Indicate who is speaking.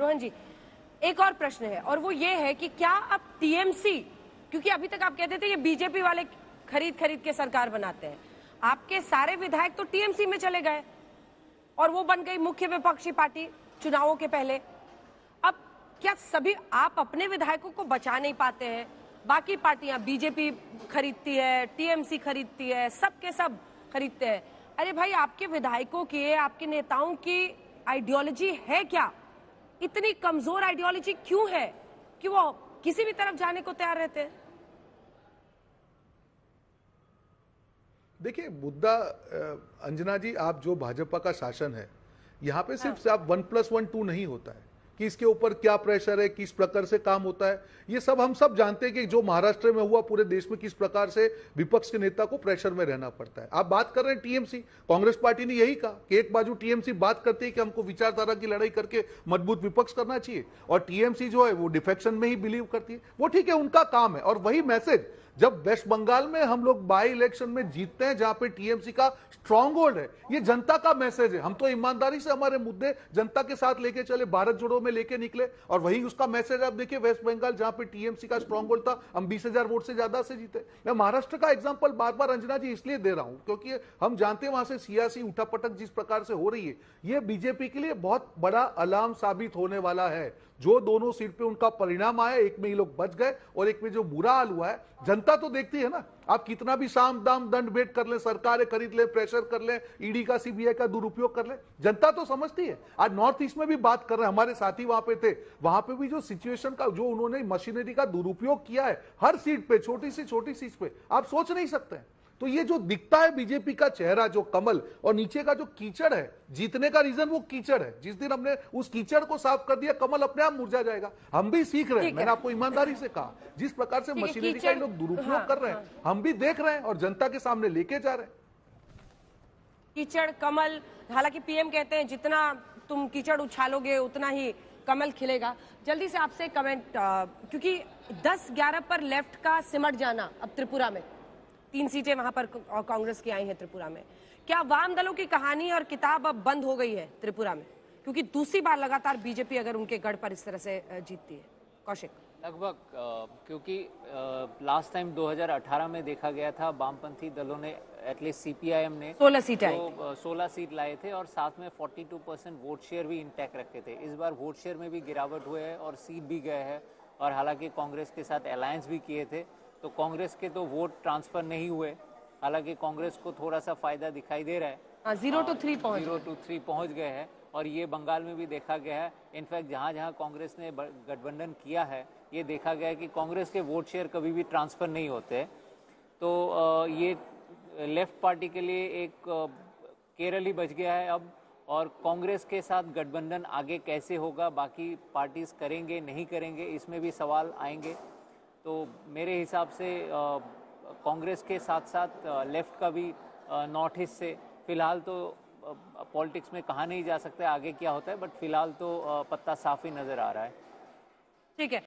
Speaker 1: रोहन जी, एक और प्रश्न है, और वो ये है कि क्या अब टीएमसी क्योंकि अभी तक आप कहते थे ये बीजेपी वाले खरीद खरीद के सरकार बनाते हैं। आपके सारे विधायक तो टीएमसी में चले गए, और वो बन गई मुख्य विपक्षी पार्टी चुनावों के पहले। अब क्या सभी आप अपने विधायकों को बचा नहीं पाते हैं? बाकी पार्टियाँ बीजेपी खरीदती है टीएमसी खरीदती है सब के सब खरीदते हैं। अरे भाई, आपके विधायकों की, आपके नेताओं की आइडियोलॉजी है क्या? इतनी कमज़ोर आइडियोलॉजी क्यों है कि वो किसी भी तरफ़ जाने को तैयार रहते हैं
Speaker 2: देखिए मुद्दा अंजना जी आप जो भाजपा का शासन है यहाँ पे सिर्फ़ हाँ। वन प्लस वन टू नहीं होता है कि इसके ऊपर क्या प्रेशर है, किस प्रकार से काम होता है, ये सब हम सब जानते हैं कि जो महाराष्ट्र में हुआ, पूरे देश में किस प्रकार से विपक्ष के नेता को प्रेशर में रहना पड़ता है। आप बात कर रहे हैं टीएमसी कांग्रेस पार्टी ने यही कहा कि एक बाजू टीएमसी बात करती है कि हमको विचारधारा की लड़ाई करके मज़बूत विपक्ष करना चाहिए, और टीएमसी जो है वो डिफेक्शन में ही बिलीव करती है। वो ठीक है, उनका काम है, और वही मैसेज जब वेस्ट बंगाल में हम लोग बाई इलेक्शन में जीतते हैं, जहाँ पे टीएमसी का स्ट्रांग होल्ड है, ये जनता का मैसेज है। हम तो ईमानदारी से हमारे मुद्दे जनता के साथ लेके चले, भारत जोड़ो में लेके निकले, और वही उसका मैसेज आप देखिए वेस्ट बंगाल, जहाँ पे टीएमसी का स्ट्रांग होल्ड था, हम बीस वोट से ज़्यादा से जीते। मैं महाराष्ट्र का एग्ज़ाम्पल बार बार अंजना जी इसलिए दे रहा हूँ, क्योंकि हम जानते हैं वहाँ से सियासी उठापटक जिस प्रकार से हो रही है, ये बीजेपी के लिए बहुत बड़ा अलार्म साबित होने वाला है। जो दोनों सीट पे उनका परिणाम आया, एक में ये लोग बच गए, और एक में जो बुरा हाल हुआ है, जनता तो देखती है ना। आप कितना भी साम, दाम, दंड भेंट कर ले, सरकारें खरीद ले, प्रेशर कर ले ईडी का सीबीआई का दुरुपयोग कर ले, जनता तो समझती है। आज नॉर्थ ईस्ट में भी बात कर रहे हैं, हमारे साथी वहाँ पे थे। वहाँ पे भी जो सिचुएशन का, जो उन्होंने मशीनरी का दुरुपयोग किया है, हर सीट पे, छोटी सी छोटी सीट पे, आप सोच नहीं सकते हैं। तो ये जो दिखता है बीजेपी का चेहरा जो कमल और नीचे का जो कीचड़ है जीतने का रीजन वो कीचड़ है। जिस दिन हमने उस कीचड़ को साफ़ कर दिया कमल अपने आप मुरझा जाएगा। हम भी सीख रहे हैं मैंने आपको ईमानदारी से कहा जिस प्रकार से मशीनरी का लोग दुरुपयोग हाँ, कर रहे हैं हाँ। हम भी देख रहे हैं और जनता के सामने लेके जा रहे हैं।
Speaker 1: कीचड़ कमल हालाँकि पीएम कहते हैं जितना तुम कीचड़ उछालोगे उतना ही कमल खिलेगा। जल्दी से आपसे कमेंट क्योंकि 10-11 पर लेफ़्ट का सिमट जाना अब त्रिपुरा में। तीन सीटें वहाँ पर कांग्रेस की आई हैं त्रिपुरा में। क्या वाम दलों की कहानी और किताब अब बंद हो गई है त्रिपुरा में? क्योंकि दूसरी बार लगातार बीजेपी अगर उनके गढ़ पर इस तरह से जीतती है। कौशिक।
Speaker 3: लगभग क्योंकि लास्ट टाइम 2018 में देखा गया था वामपंथी दलों ने एटलीस्ट सीपीआईएम ने
Speaker 1: 16 सीट
Speaker 3: तो 16 सीट लाए थे और साथ में 42 परसेंट वोट शेयर भी इंटैक्ट रखे थे। इस बार वोट शेयर में भी गिरावट हुए है और सीट भी गए हैं और हालाँकि कांग्रेस के साथ अलायंस भी किए थे। तो कांग्रेस के तो वोट ट्रांसफ़र नहीं हुए। हालाँकि कांग्रेस को थोड़ा सा फ़ायदा दिखाई दे रहा है।
Speaker 1: ज़ीरो टू थ्री पहुँच
Speaker 3: ज़ीरो टू थ्री पहुँच गए हैं और ये बंगाल में भी देखा गया है। इनफैक्ट जहाँ जहाँ कांग्रेस ने गठबंधन किया है ये देखा गया है कि कांग्रेस के वोट शेयर कभी भी ट्रांसफ़र नहीं होते। तो ये लेफ़्ट पार्टी के लिए एक केरल ही बच गया है अब और कांग्रेस के साथ गठबंधन आगे कैसे होगा बाकी पार्टीज़ करेंगे नहीं करेंगे इसमें भी सवाल आएँगे। तो मेरे हिसाब से कांग्रेस के साथ साथ लेफ़्ट का भी नॉर्थ ईस्ट से, फ़िलहाल तो पॉलिटिक्स में कहा नहीं जा सकता आगे क्या होता है, बट फ़िलहाल तो पत्ता साफ़ ही नज़र आ रहा है।
Speaker 1: ठीक है।